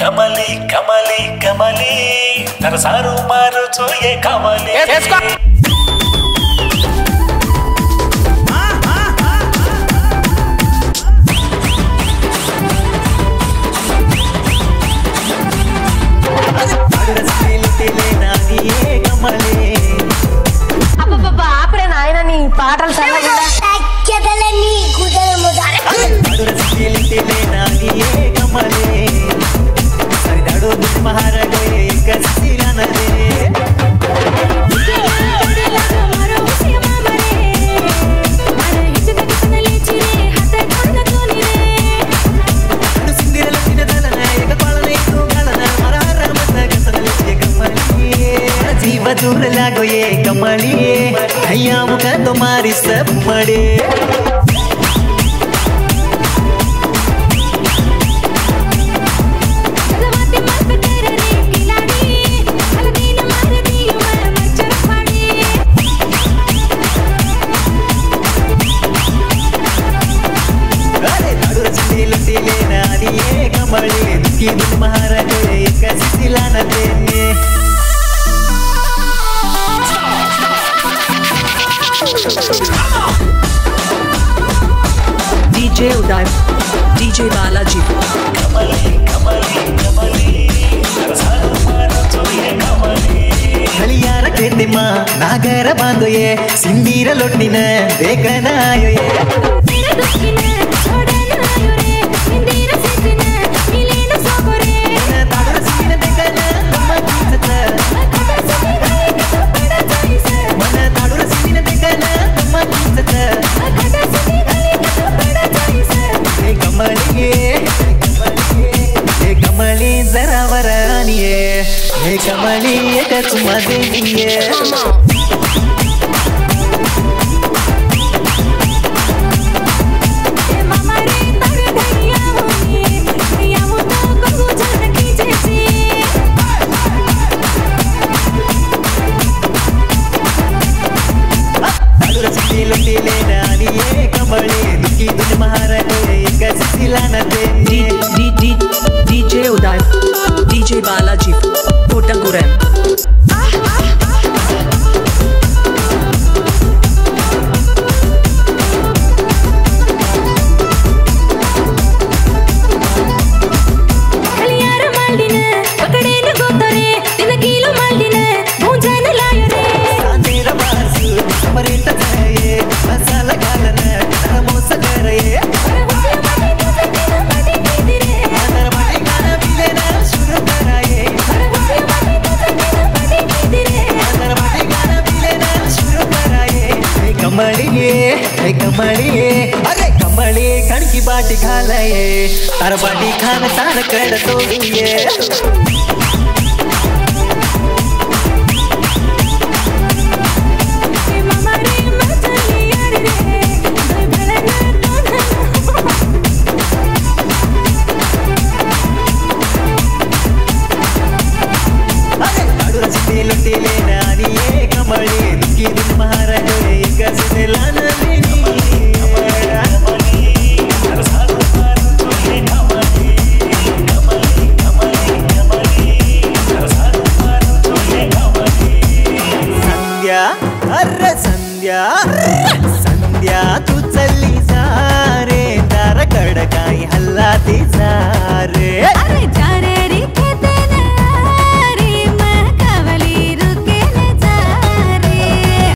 కమలి కమలి కమలి. నరసారు మారు చూయే కమలి. दूर लागो ये कमलिए हैया मुका तुम्हारी सब मड़े। డీజే ఉదయ్ డీజే బాలాజీ కలియార ಕೇತಿಮ್ಮ ನಾಗರ ಬಾಂಧೋಯೆ ಸಿಂದೀರ ಲೊಟ್ಟಿನ ಬೇಕನಾಯೋಯೇ to my baby, yeah. Come on. अरे कमळी अरे कमळी कणकी बाटी घालये. तार बाटी खान तार कड तोडूये. ಕಮಳಿ ದುಃಖಿ ಮಹಾರಾಜ ಈಗ ಸಿಲಾನ సంధ్యా సంధ్యా తు